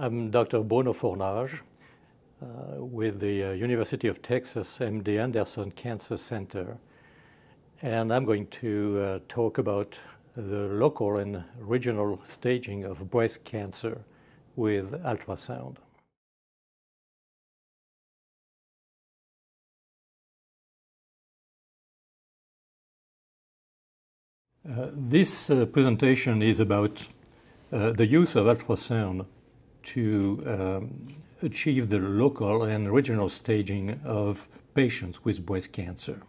I'm Dr. Bruno Fornage uh, with the uh, University of Texas MD Anderson Cancer Center. And I'm going to uh, talk about the local and regional staging of breast cancer with ultrasound. Uh, this uh, presentation is about uh, the use of ultrasound to um, achieve the local and regional staging of patients with breast cancer.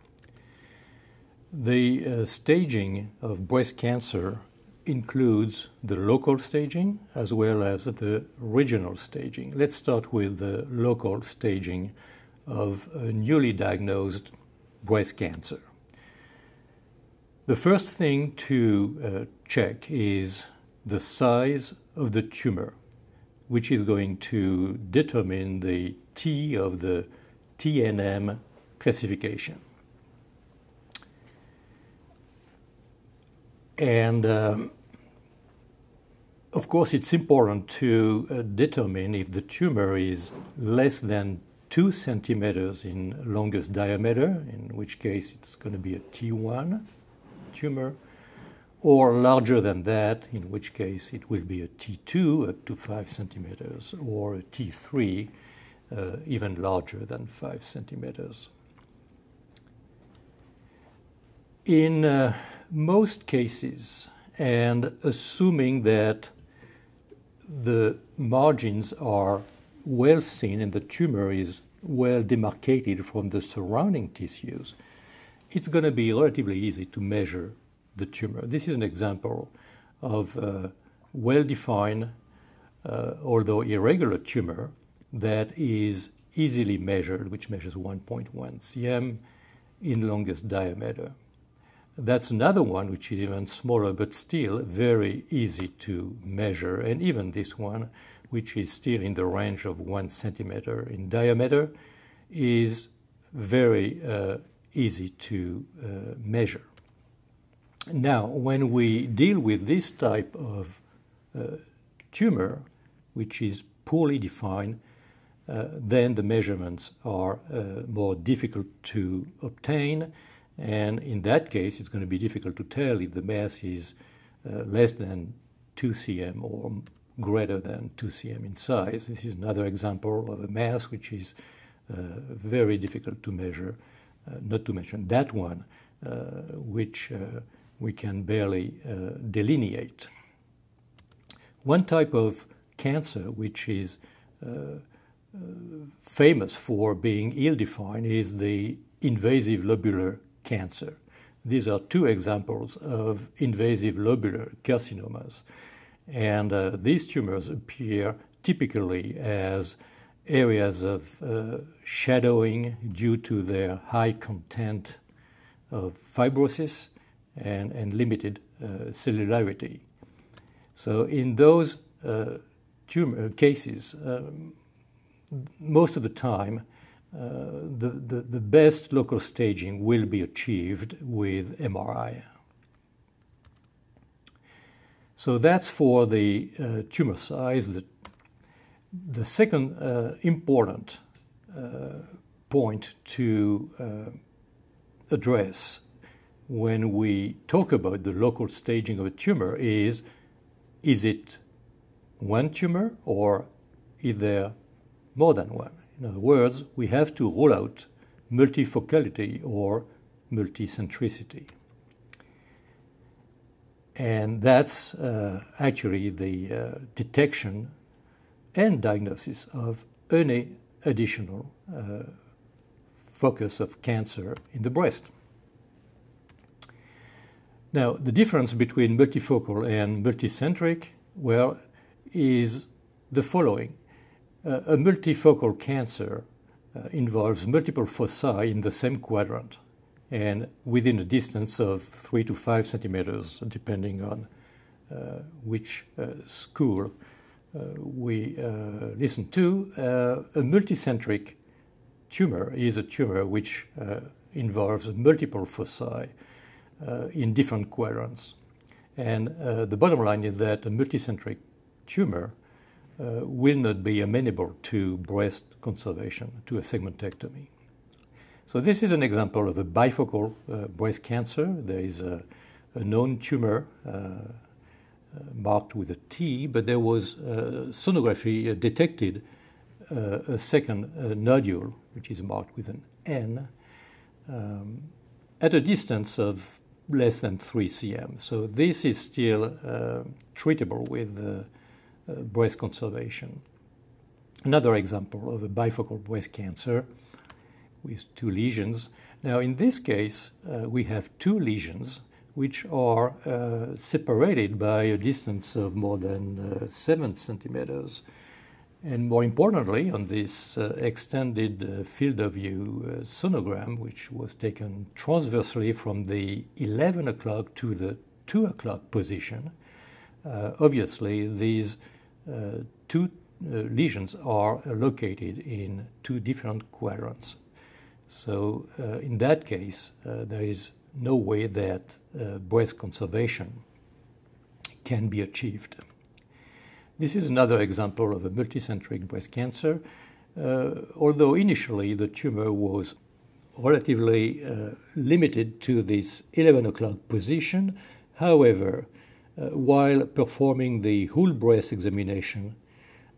The uh, staging of breast cancer includes the local staging as well as the regional staging. Let's start with the local staging of newly diagnosed breast cancer. The first thing to uh, check is the size of the tumor, which is going to determine the T of the TNM classification. And um, of course, it's important to uh, determine if the tumor is less than two centimeters in longest diameter, in which case it's going to be a T1 tumor, or larger than that, in which case it will be a T2 up to 5 centimeters, or a T3 uh, even larger than 5 centimeters. In uh, most cases, and assuming that the margins are well seen and the tumor is well demarcated from the surrounding tissues, it's going to be relatively easy to measure the tumor. This is an example of a well-defined, uh, although irregular tumor that is easily measured, which measures 1.1 cm in longest diameter. That's another one which is even smaller, but still very easy to measure. And even this one, which is still in the range of one centimeter in diameter, is very uh, easy to uh, measure. Now, when we deal with this type of uh, tumor, which is poorly defined, uh, then the measurements are uh, more difficult to obtain. And in that case, it's going to be difficult to tell if the mass is uh, less than 2 cm or greater than 2 cm in size. This is another example of a mass which is uh, very difficult to measure uh, not to mention that one, which we can barely delineate. One type of cancer which is famous for being ill-defined is the invasive lobular cancer. These are two examples of invasive lobular carcinomas. And uh, these tumors appear typically as areas of uh, shadowing due to their high content of fibrosis and, and limited uh, cellularity. So in those uh, tumor cases, um, most of the time, uh, the, the, the best local staging will be achieved with MRI. So that's for the uh, tumor size, the the second uh, important uh, point to uh, address when we talk about the local staging of a tumor is is it one tumor or is there more than one? In other words, we have to rule out multifocality or multicentricity. And that's uh, actually the uh, detection and diagnosis of any additional uh, focus of cancer in the breast. Now, the difference between multifocal and multicentric, well, is the following. Uh, a multifocal cancer uh, involves multiple foci in the same quadrant and within a distance of three to five centimeters, depending on uh, which uh, school uh, we uh, listen to, a multicentric tumor is a tumor which involves multiple foci in different quadrants. And the bottom line is that a multicentric tumor uh, will not be amenable to breast conservation, to a segmentectomy. So this is an example of a bifocal uh, breast cancer. There is a, a known tumor uh, uh marked with a T, but there was uh, sonography uh, detected a second nodule, which is marked with an N, um, at a distance of less than 3 cm. So this is still treatable with uh, breast conservation. Another example of a bifocal breast cancer with two lesions. Now, in this case, uh, we have two lesions which are uh, separated by a distance of more than uh, seven centimeters. And more importantly, on this uh, extended uh, field of view sonogram, which was taken transversely from the 11 o'clock to the 2 o'clock position, obviously these uh, two uh, lesions are located in two different quadrants. So uh, in that case, there is no way that breast conservation can be achieved. This is another example of a multicentric breast cancer. Uh, although initially the tumor was relatively uh, limited to this 11 o'clock position, however, uh, while performing the whole breast examination,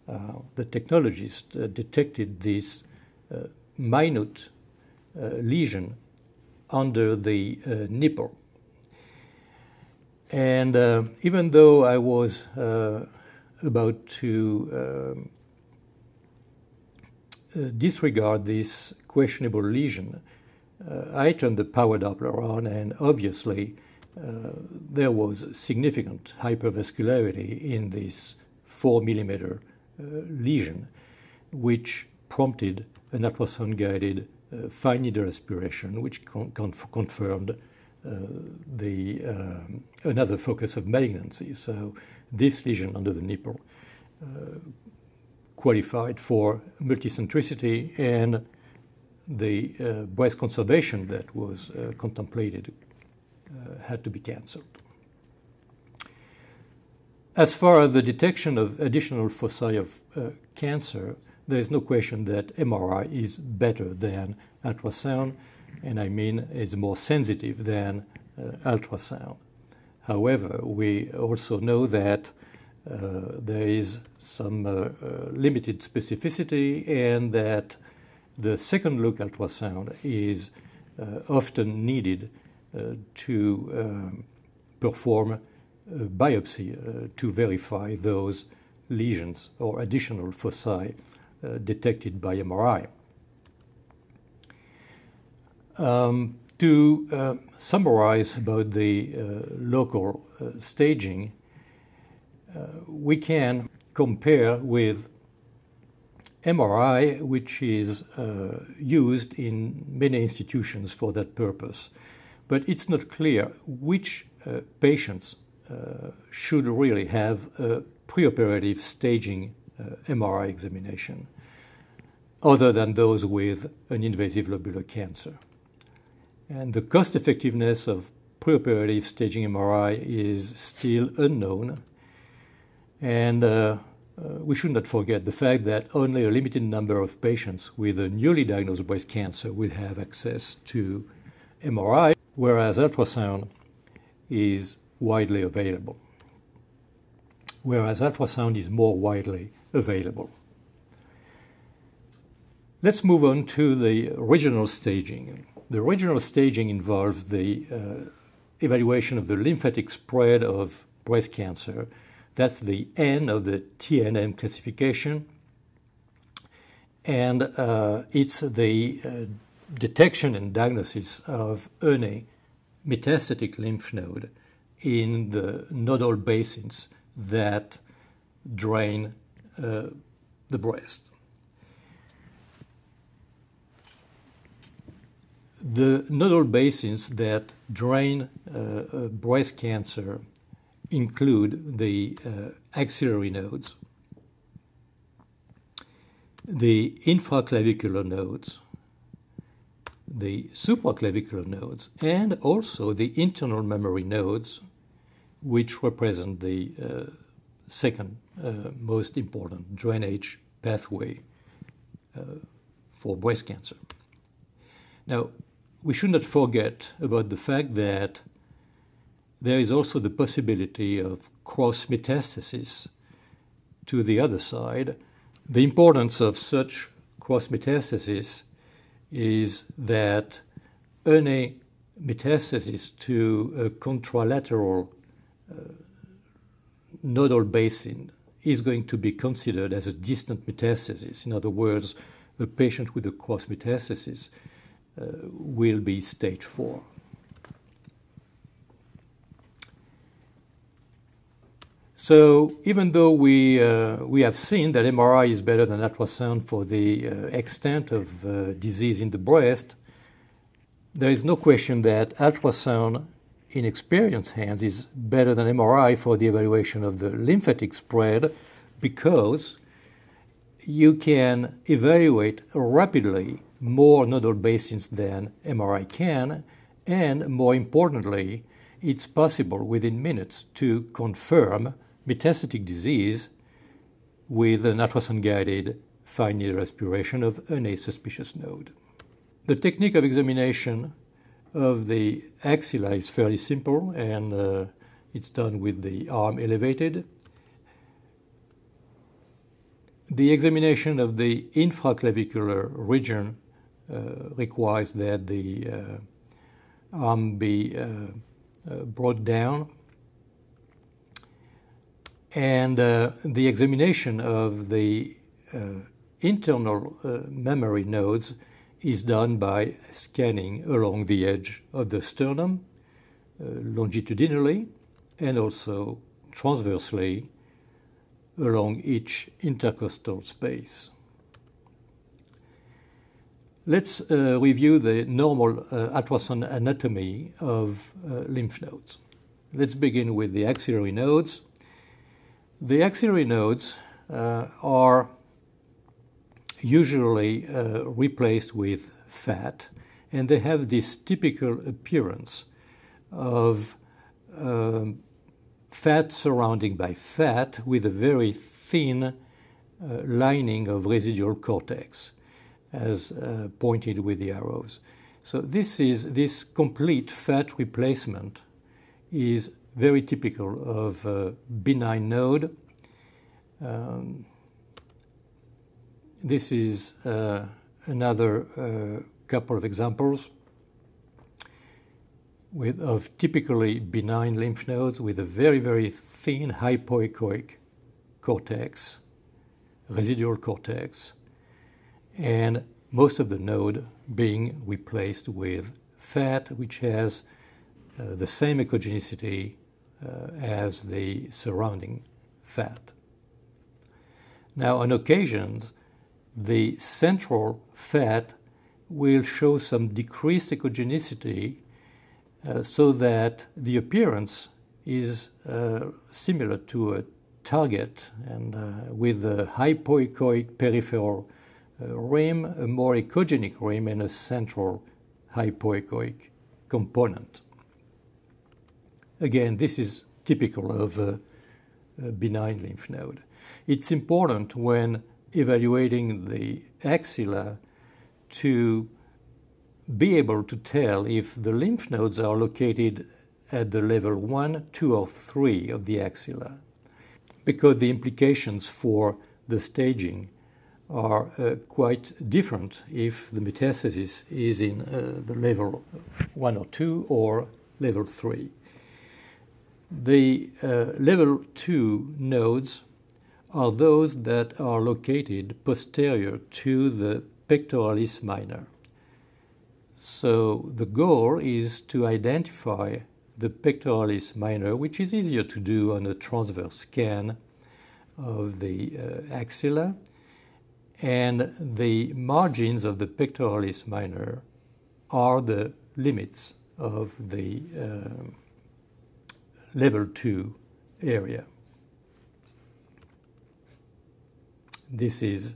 uh, the technologist uh, detected this minute lesion under the nipple. And uh, even though I was uh, about to um, uh, disregard this questionable lesion, I turned the power Doppler on, and obviously uh, there was significant hypervascularity in this 4 millimeter uh, lesion, which prompted an ultrasound guided uh, fine needle aspiration, which con- conf- confirmed uh, the um, another focus of malignancy. So this lesion under the nipple uh, qualified for multicentricity and the uh, breast conservation that was contemplated uh, had to be cancelled. As far as the detection of additional foci of uh, cancer, there is no question that MRI is better than ultrasound, and I mean is more sensitive than uh, ultrasound. However, we also know that uh, there is some uh, uh, limited specificity and that the second look ultrasound is often needed uh, to um, perform a biopsy uh, to verify those lesions or additional foci uh, detected by MRI. Um, to uh, summarize about the uh, local uh, staging, we can compare with MRI, which is used in many institutions for that purpose but it's not clear which uh, patients uh, should really have a preoperative staging uh, MRI examination other than those with an invasive lobular cancer. And the cost effectiveness of preoperative staging MRI is still unknown. And uh, uh, we should not forget the fact that only a limited number of patients with a newly diagnosed breast cancer will have access to MRI whereas ultrasound is widely available. Whereas ultrasound is more widely available. Let's move on to the regional staging. The regional staging involves the uh, evaluation of the lymphatic spread of breast cancer. That's the N of the TNM classification. And uh, it's the uh, detection and diagnosis of any metastatic lymph node in the nodal basins that drain uh, the breast. The nodal basins that drain uh, uh, breast cancer include the uh, axillary nodes, the infraclavicular nodes, the supraclavicular nodes and also the internal mammary nodes, which represent the uh, second uh, most important drainage pathway uh, for breast cancer. Now, we should not forget about the fact that there is also the possibility of cross metastasis to the other side. The importance of such cross metastasis is that any metastasis to a contralateral uh, nodal basin is going to be considered as a distant metastasis. In other words, a patient with a cross metastasis will be stage four. So even though we, uh, we have seen that MRI is better than ultrasound for the uh, extent of uh, disease in the breast, there is no question that ultrasound in experienced hands is better than MRI for the evaluation of the lymphatic spread because you can evaluate rapidly more nodal basins than MRI can, and more importantly, it's possible within minutes to confirm metastatic disease with an ultrasound guided fine needle aspiration of any suspicious node. The technique of examination of the axilla is fairly simple and uh, it's done with the arm elevated. The examination of the infraclavicular region requires that the uh, arm be uh, uh, brought down. And uh, the examination of the internal mammary nodes is done by scanning along the edge of the sternum uh, longitudinally and also transversely along each intercostal space. Let's uh, review the normal uh, ultrasound anatomy of uh, lymph nodes. Let's begin with the axillary nodes. The axillary nodes uh, are usually uh, replaced with fat, and they have this typical appearance of um, fat surrounding by fat with a very thin uh, lining of residual cortex, as uh, pointed with the arrows. So this is this complete fat replacement is very typical of a benign node. Um, this is uh, another uh, couple of examples with, of typically benign lymph nodes with a very, very thin hypoechoic cortex, residual cortex, and most of the node being replaced with fat, which has uh, the same echogenicity uh, as the surrounding fat. Now, on occasions, the central fat will show some decreased echogenicity uh, so that the appearance is uh, similar to a target and uh, with a hypoechoic peripheral rim, a more echogenic rim, and a central hypoechoic component. Again, this is typical of a, a benign lymph node. It's important when evaluating the axilla to be able to tell if the lymph nodes are located at the level 1, 2, or 3 of the axilla, because the implications for the staging are uh, quite different if the metastasis is in uh, the level 1 or 2 or level 3. The uh, level 2 nodes are those that are located posterior to the pectoralis minor. So the goal is to identify the pectoralis minor, which is easier to do on a transverse scan of the uh, axilla. And the margins of the pectoralis minor are the limits of the uh, level 2 area. This is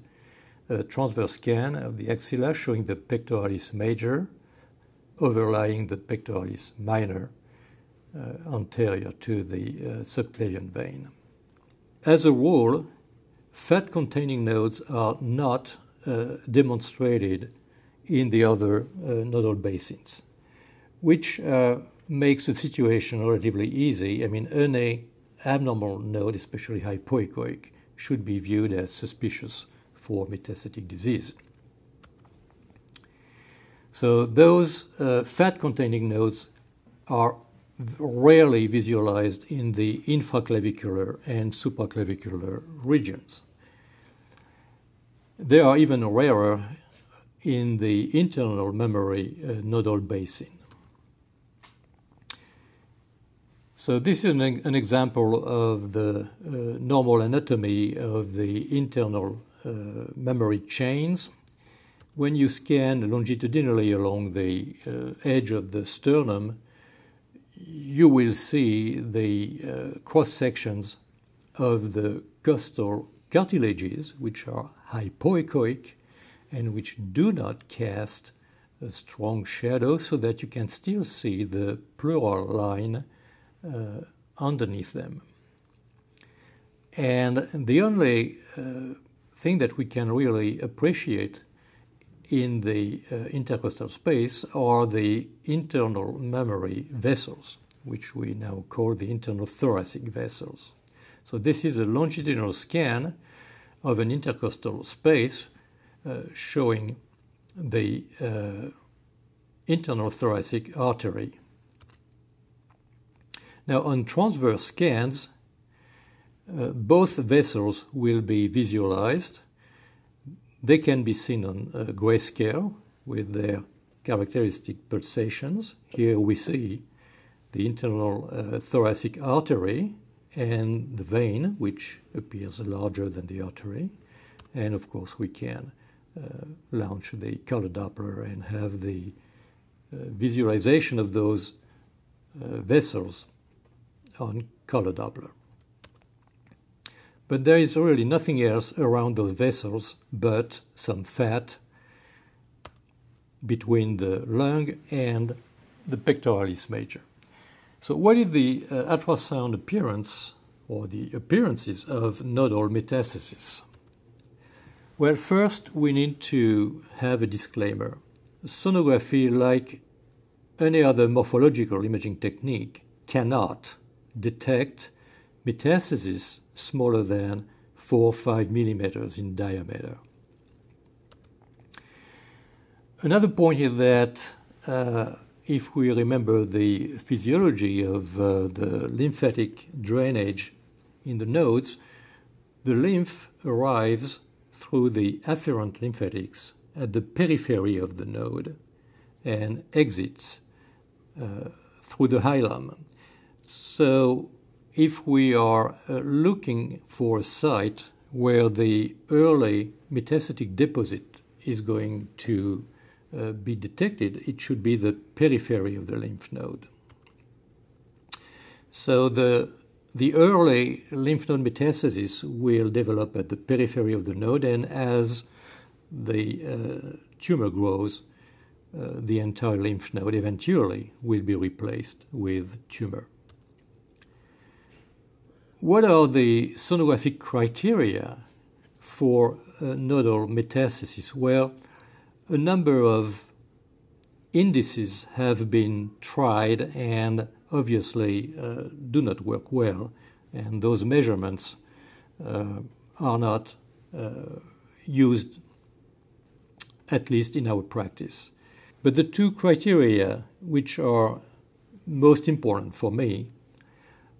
a transverse scan of the axilla showing the pectoralis major overlying the pectoralis minor uh, anterior to the uh, subclavian vein. as a rule, fat containing nodes are not uh, demonstrated in the other uh, nodal basins, which uh, makes the situation relatively easy. I mean, any abnormal node, especially hypoechoic, should be viewed as suspicious for metastatic disease. So those uh, fat-containing nodes are rarely visualized in the infraclavicular and supraclavicular regions. They are even rarer in the internal mammary uh, nodal basin. So this is an, an example of the uh, normal anatomy of the internal uh, mammary chains. When you scan longitudinally along the uh, edge of the sternum, you will see the uh, cross sections of the costal cartilages, which are hypoechoic and which do not cast a strong shadow so that you can still see the pleural line uh, underneath them. And the only uh, thing that we can really appreciate in the uh, intercostal space are the internal mammary vessels, which we now call the internal thoracic vessels. So this is a longitudinal scan of an intercostal space uh, showing the uh, internal thoracic artery. Now on transverse scans, uh, both vessels will be visualized they can be seen on a grayscale with their characteristic pulsations. Here we see the internal uh, thoracic artery and the vein, which appears larger than the artery. And of course, we can uh, launch the color Doppler and have the uh, visualization of those uh, vessels on color Doppler. But there is really nothing else around those vessels but some fat between the lung and the pectoralis major. So, what is the uh, ultrasound appearance or the appearances of nodal metastasis? Well, first we need to have a disclaimer. Sonography, like any other morphological imaging technique, cannot detect metastasis smaller than 4 or 5 millimeters in diameter. Another point is that uh, if we remember the physiology of uh, the lymphatic drainage in the nodes, the lymph arrives through the afferent lymphatics at the periphery of the node and exits uh, through the hilum. So if we are uh, looking for a site where the early metastatic deposit is going to uh, be detected, it should be the periphery of the lymph node. So the the early lymph node metastasis will develop at the periphery of the node, and as the uh, tumor grows, uh, the entire lymph node eventually will be replaced with tumor. What are the sonographic criteria for nodal metastasis? Well, a number of indices have been tried and obviously uh, do not work well, and those measurements uh, are not uh, used, at least in our practice. But the two criteria which are most important for me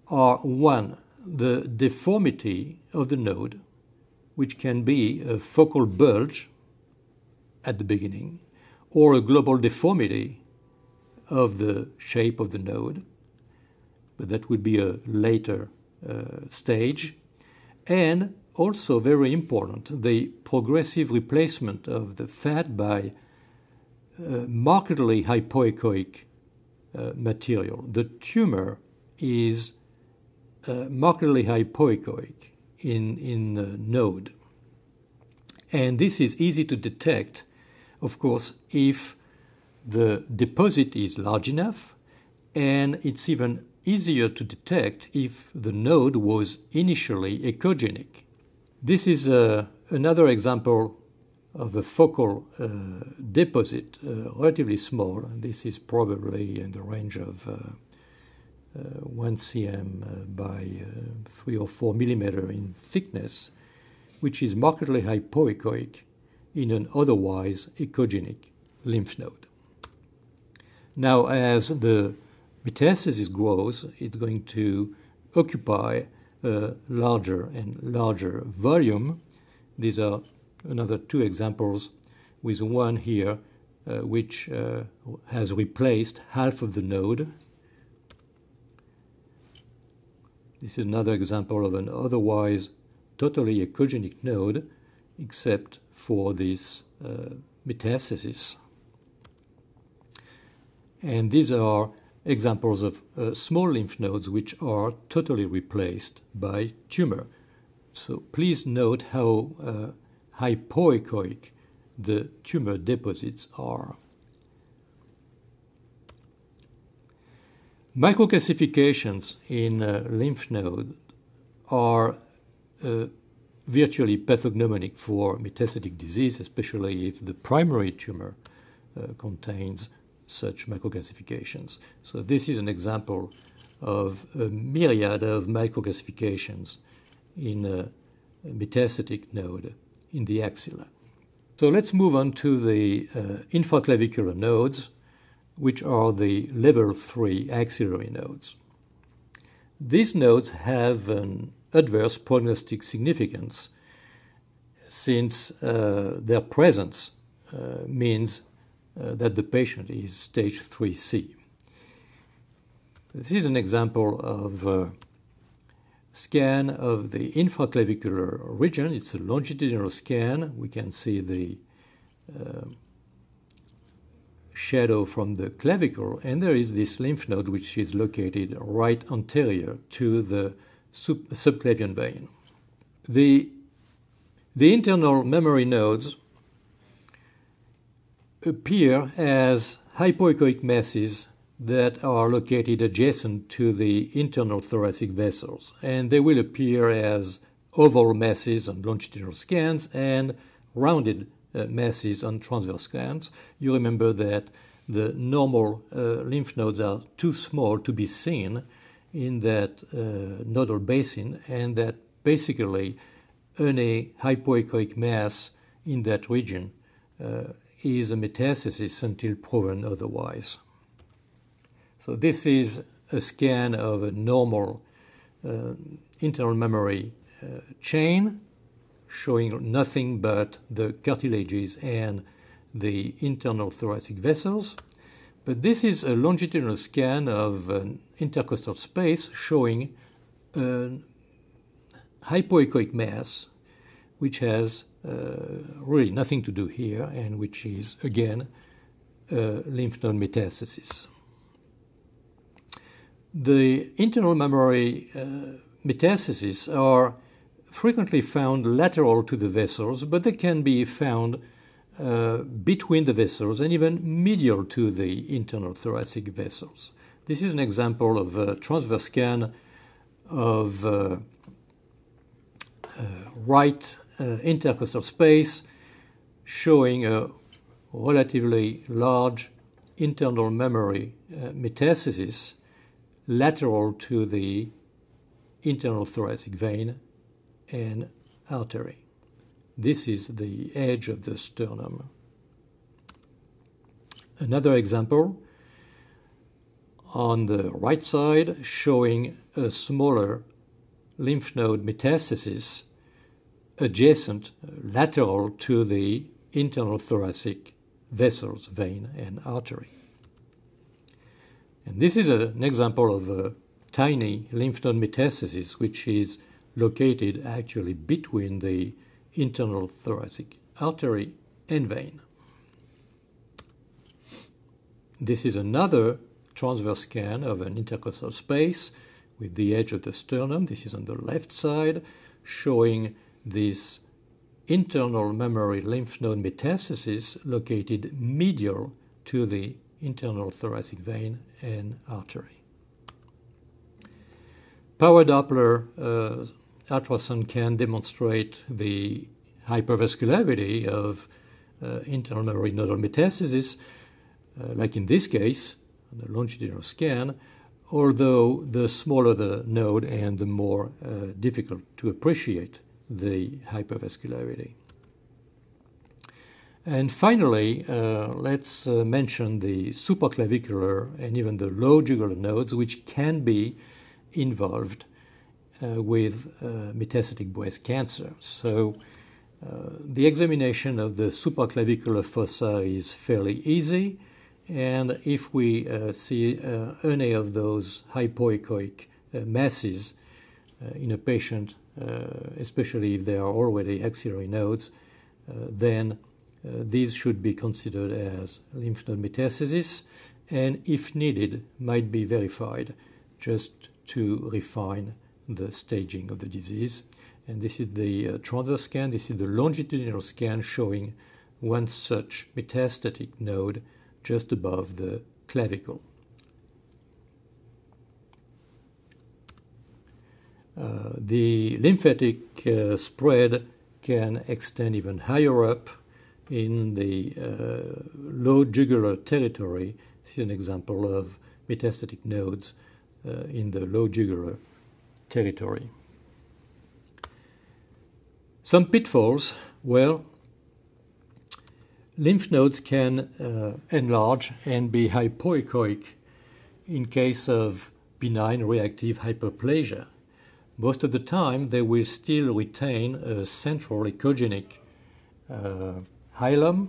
are one, the deformity of the node, which can be a focal bulge at the beginning or a global deformity of the shape of the node, but that would be a later uh, stage. And also, very important, the progressive replacement of the fat by uh, markedly hypoechoic uh, material. The tumor is markedly hypoechoic in, in the node. And this is easy to detect, of course, if the deposit is large enough, and it's even easier to detect if the node was initially echogenic. This is uh, another example of a focal uh, deposit, uh, relatively small. And this is probably in the range of uh, uh, 1 cm uh, by 3 or 4 millimeter in thickness, which is markedly hypoechoic in an otherwise echogenic lymph node. Now, as the metastasis grows, it's going to occupy a larger and larger volume. These are another two examples, with one here uh, which uh, has replaced half of the node. This is another example of an otherwise totally echogenic node, except for this uh, metastasis. And these are examples of uh, small lymph nodes which are totally replaced by tumor. So please note how uh, hypoechoic the tumor deposits are. Microcalcifications in a lymph node are uh, virtually pathognomonic for metastatic disease, especially if the primary tumor uh, contains such microcalcifications. So this is an example of a myriad of microcalcifications in a metastatic node in the axilla. So let's move on to the uh, infraclavicular nodes, which are the level 3 axillary nodes. These nodes have an adverse prognostic significance since uh, their presence uh, means uh, that the patient is stage 3C. This is an example of a scan of the infraclavicular region. It's a longitudinal scan. We can see the uh, shadow from the clavicle, and there is this lymph node which is located right anterior to the sub- subclavian vein. The, the internal mammary nodes appear as hypoechoic masses that are located adjacent to the internal thoracic vessels, and they will appear as oval masses on longitudinal scans and rounded masses on transverse scans. You remember that the normal uh, lymph nodes are too small to be seen in that uh, nodal basin, and that basically any hypoechoic mass in that region uh, is a metastasis until proven otherwise. So this is a scan of a normal uh, internal mammary uh, chain showing nothing but the cartilages and the internal thoracic vessels. But this is a longitudinal scan of an intercostal space showing a hypoechoic mass which has uh, really nothing to do here, and which is, again, lymph node metastasis. The internal mammary uh, metastases are frequently found lateral to the vessels, but they can be found uh, between the vessels and even medial to the internal thoracic vessels. This is an example of a transverse scan of uh, uh, right uh, intercostal space showing a relatively large internal mammary uh, metastasis lateral to the internal thoracic vein and artery. This is the edge of the sternum. Another example on the right side showing a smaller lymph node metastasis adjacent, lateral to the internal thoracic vessels, vein, and artery. And this is an example of a tiny lymph node metastasis, which is located actually between the internal thoracic artery and vein. This is another transverse scan of an intercostal space with the edge of the sternum. This is on the left side, showing this internal mammary lymph node metastasis located medial to the internal thoracic vein and artery. power Doppler uh, ultrasound can demonstrate the hypervascularity of uh, internal mammary nodal metastasis, uh, like in this case, on the longitudinal scan, although the smaller the node and the more uh, difficult to appreciate the hypervascularity. And finally, uh, let's uh, mention the supraclavicular and even the low jugular nodes, which can be involved with uh, metastatic breast cancer. So, uh, the examination of the supraclavicular fossa is fairly easy, and if we uh, see any of those hypoechoic masses in a patient, especially if they are already axillary nodes, then uh, these should be considered as lymph node metastasis and, if needed, might be verified just to refine the staging of the disease. And this is the uh, transverse scan. This is the longitudinal scan showing one such metastatic node just above the clavicle. Uh, the lymphatic uh, spread can extend even higher up in the uh, low jugular territory. This is an example of metastatic nodes uh, in the low jugular territory. Some pitfalls, well, lymph nodes can uh, enlarge and be hypoechoic in case of benign reactive hyperplasia. Most of the time, they will still retain a central echogenic uh, hilum.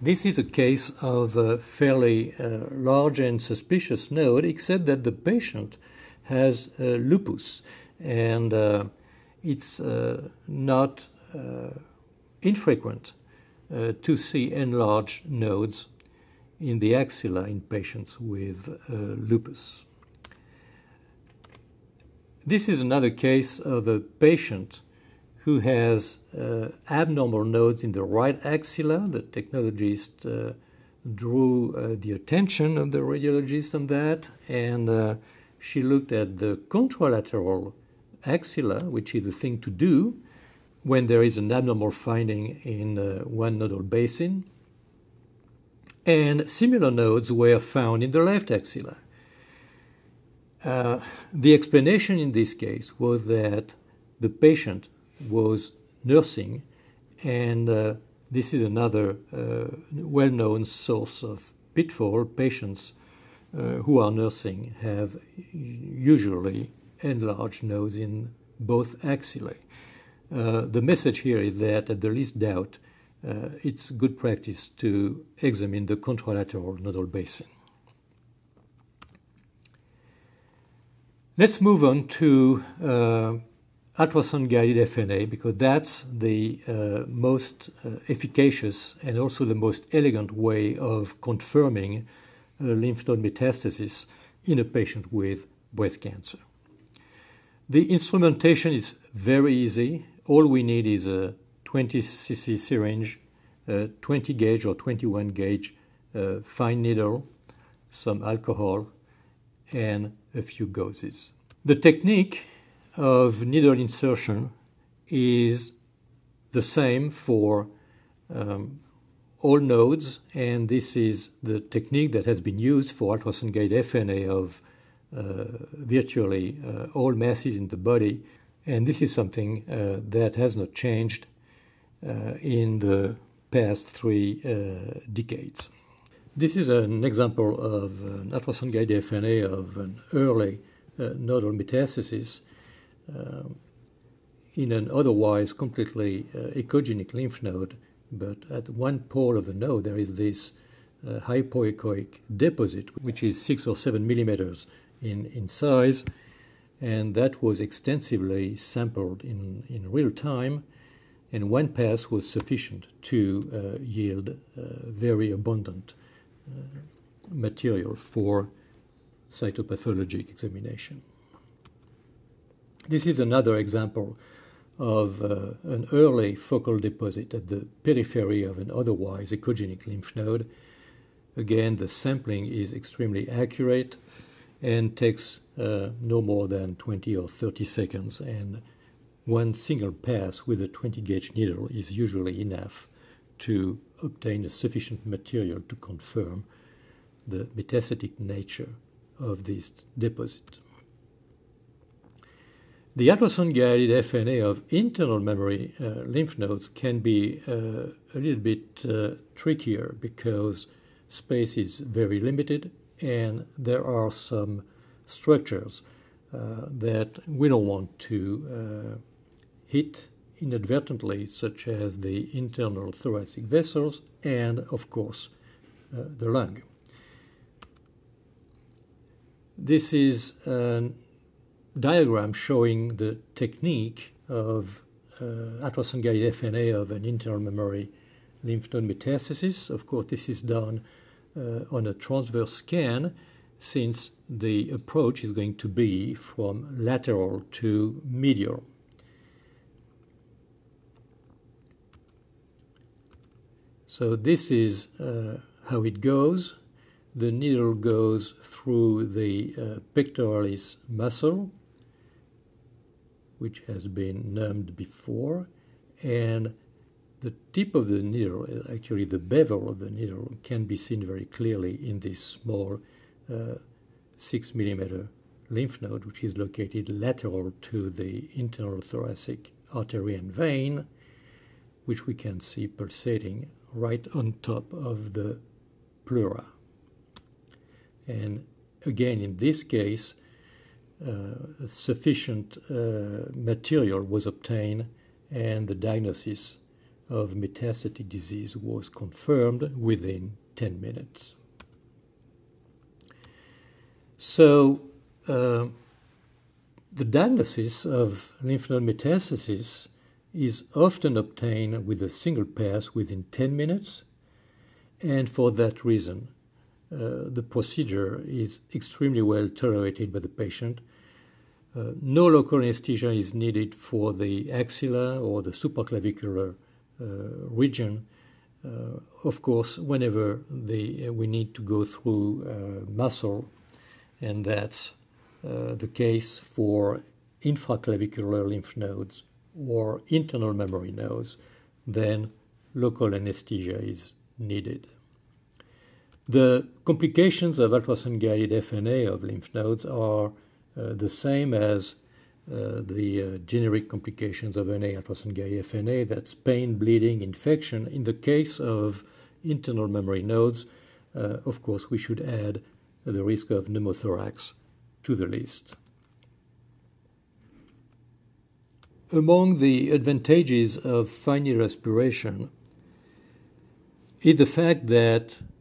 This is a case of a fairly uh, large and suspicious node, except that the patient has lupus, and uh, it's uh, not uh, infrequent to see enlarged nodes in the axilla in patients with lupus. This is another case of a patient who has uh, abnormal nodes in the right axilla. The technologist uh, drew uh, the attention of the radiologist on that, and she looked at the contralateral axilla, which is the thing to do when there is an abnormal finding in uh, one nodal basin. And similar nodes were found in the left axilla. Uh, the explanation in this case was that the patient was nursing, and uh, this is another uh, well known source of pitfall. Patients who are nursing have usually enlarged nodes in both axillae. Uh, the message here is that, at the least doubt, uh, it's good practice to examine the contralateral nodal basin. Let's move on to uh, ultrasound guided FNA because that's the uh, most uh, efficacious and also the most elegant way of confirming uh, lymph node metastasis in a patient with breast cancer. The instrumentation is very easy. All we need is a 20 cc syringe, a 20 gauge or 21 gauge uh, fine needle, some alcohol, and a few gauzes. The technique of needle insertion is the same for um, all nodes, and this is the technique that has been used for ultrasound guided FNA of uh, virtually uh, all masses in the body. And this is something uh, that has not changed uh, in the past three uh, decades. This is an example of an ultrasound guided FNA of an early uh, nodal metastasis in an otherwise completely echogenic lymph node, but at one pole of the node there is this uh, hypoechoic deposit, which is six or seven millimeters in, in size, and that was extensively sampled in, in real time, and one pass was sufficient to uh, yield uh, very abundant uh, material for cytopathologic examination. This is another example of uh, an early focal deposit at the periphery of an otherwise echogenic lymph node. Again, the sampling is extremely accurate and takes uh, no more than 20 or 30 seconds, and one single pass with a 20 gauge needle is usually enough to obtain a sufficient material to confirm the metastatic nature of this deposit. The ultrasound guided FNA of internal mammary uh, lymph nodes can be uh, a little bit uh, trickier because space is very limited and there are some structures uh, that we don't want to uh, hit inadvertently, such as the internal thoracic vessels and, of course, uh, the lung. This is an diagram showing the technique of uh, ultrasound guided FNA of an internal mammary lymph node metastasis. Of course, this is done uh, on a transverse scan since the approach is going to be from lateral to medial. So this is uh, how it goes. The needle goes through the uh, pectoralis muscle which has been numbed before, and the tip of the needle, actually the bevel of the needle, can be seen very clearly in this small uh, 6 millimeter lymph node, which is located lateral to the internal thoracic artery and vein, which we can see pulsating right on top of the pleura. And again, in this case, sufficient uh, material was obtained and the diagnosis of metastatic disease was confirmed within 10 minutes. So, uh, the diagnosis of lymph node metastasis is often obtained with a single pass within 10 minutes, and for that reason, uh, the procedure is extremely well tolerated by the patient uh, no local anesthesia is needed for the axilla or the supraclavicular uh, region. Uh, of course, whenever the, we need to go through muscle, and that's the case for infraclavicular lymph nodes or internal mammary nodes, then local anesthesia is needed. The complications of ultrasound guided FNA of lymph nodes are uh, the same as uh, the uh, generic complications of NA ultrasound guided FNA, that's pain, bleeding, infection. In the case of internal mammary nodes, of course, we should add the risk of pneumothorax to the list. Among the advantages of fine aspiration is the fact that uh,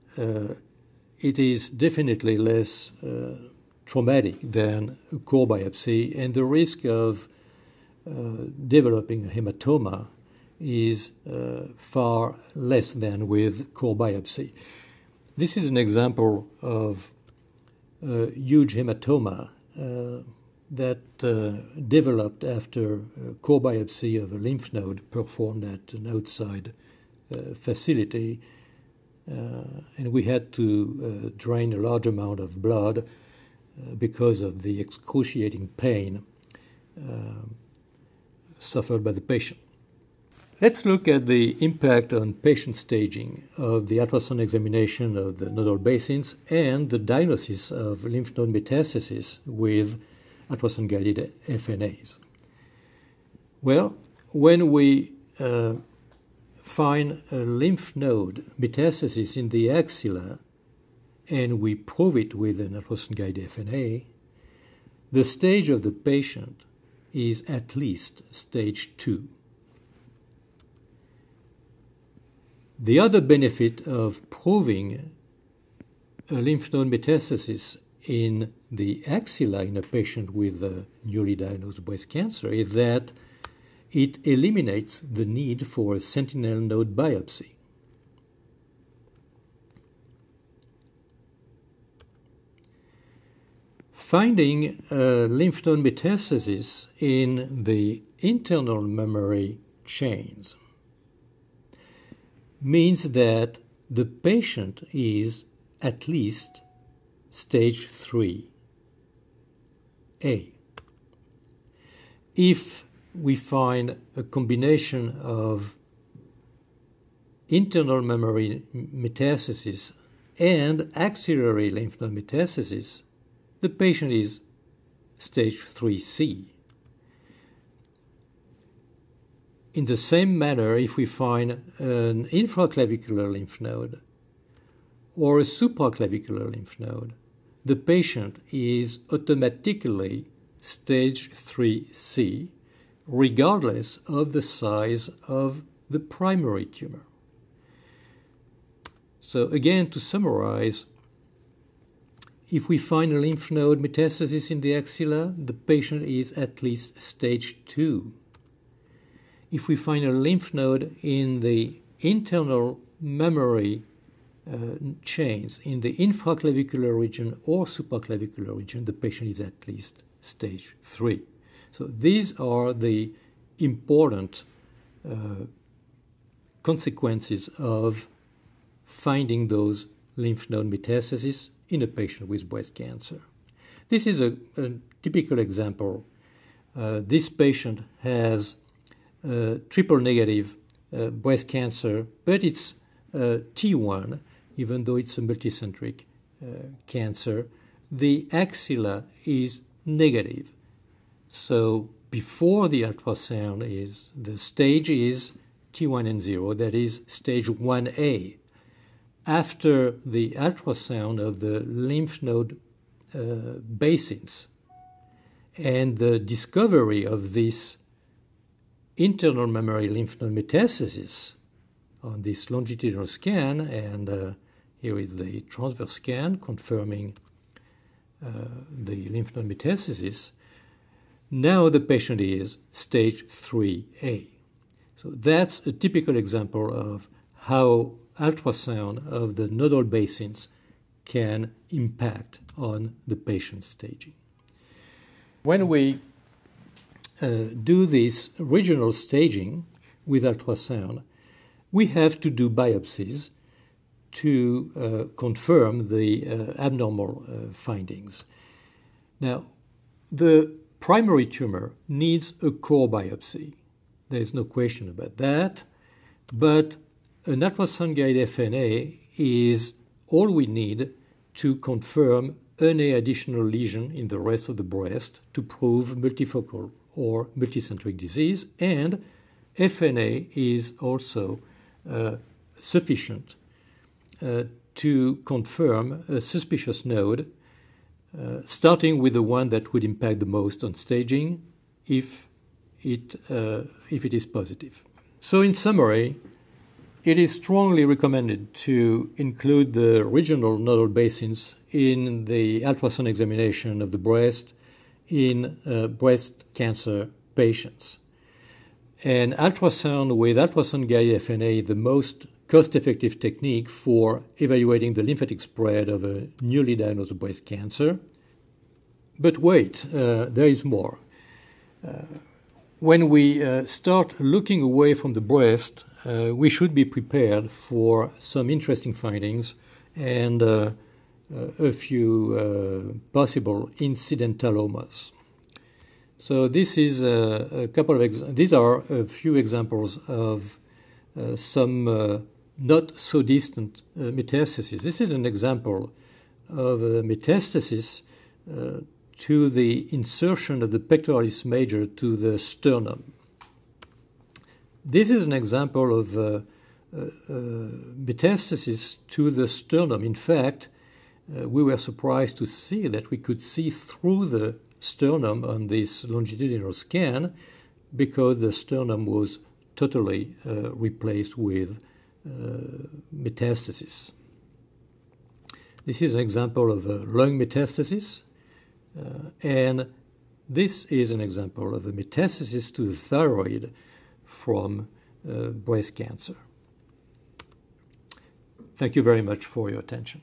it is definitely less uh, traumatic than a core biopsy, and the risk of uh, developing a hematoma is uh, far less than with core biopsy. This is an example of a huge hematoma uh, that uh, developed after core biopsy of a lymph node performed at an outside uh, facility. Uh, and we had to drain a large amount of blood uh, because of the excruciating pain uh, suffered by the patient. Let's look at the impact on patient staging of the ultrasound examination of the nodal basins and the diagnosis of lymph node metastasis with ultrasound guided FNAs. Well, when we uh, find a lymph node metastasis in the axilla and we prove it with an ultrasound guided FNA, the stage of the patient is at least stage 2. The other benefit of proving a lymph node metastasis in the axilla in a patient with a newly diagnosed breast cancer is that it eliminates the need for a sentinel node biopsy. Finding uh, a lymph node metastasis in the internal mammary chains means that the patient is at least stage 3. A. If we find a combination of internal mammary metastasis and axillary lymph node metastasis, the patient is stage 3C. In the same manner, if we find an infraclavicular lymph node or a supraclavicular lymph node, the patient is automatically stage 3C, regardless of the size of the primary tumor. So, again, to summarize, if we find a lymph node metastasis in the axilla, the patient is at least stage 2 if we find a lymph node in the internal mammary uh, chains in the infraclavicular region or supraclavicular region, the patient is at least stage 3. So these are the important uh, consequences of finding those lymph node metastases in a patient with breast cancer. This is a, a typical example. Uh, this patient has uh, triple negative uh, breast cancer, but it's uh, T1, even though it's a multicentric cancer. The axilla is negative. So before the ultrasound is the stage is T1 and 0, that is stage 1A. After the ultrasound of the lymph node uh, basins and the discovery of this internal mammary lymph node metastasis on this longitudinal scan, and uh, here is the transverse scan confirming uh, the lymph node metastasis. Now the patient is stage 3A. So that's a typical example of how ultrasound of the nodal basins can impact on the patient staging. When we uh, do this regional staging with ultrasound, we have to do biopsies to uh, confirm the uh, abnormal uh, findings. Now, the primary tumor needs a core biopsy. There's no question about that. But an ultrasound guided FNA is all we need to confirm any additional lesion in the rest of the breast to prove multifocal or multicentric disease, and FNA is also uh, sufficient uh, to confirm a suspicious node, uh, starting with the one that would impact the most on staging if it, uh, if it is positive. So, in summary, it is strongly recommended to include the regional nodal basins in the ultrasound examination of the breast in uh, breast cancer patients. And ultrasound with ultrasound guided FNA, the most cost effective technique for evaluating the lymphatic spread of a newly diagnosed breast cancer. But wait, uh, there is more. Uh, when we uh, start looking away from the breast, uh, we should be prepared for some interesting findings and uh, uh, a few possible incidentalomas. So this is a, a couple of these are a few examples of some not so distant metastasis. This is an example of a metastasis to the insertion of the pectoralis major to the sternum. This is an example of uh, uh, metastasis to the sternum. In fact, uh, we were surprised to see that we could see through the sternum on this longitudinal scan because the sternum was totally uh, replaced with uh, metastasis. This is an example of a lung metastasis, uh, and this is an example of a metastasis to the thyroid from uh, breast cancer. Thank you very much for your attention.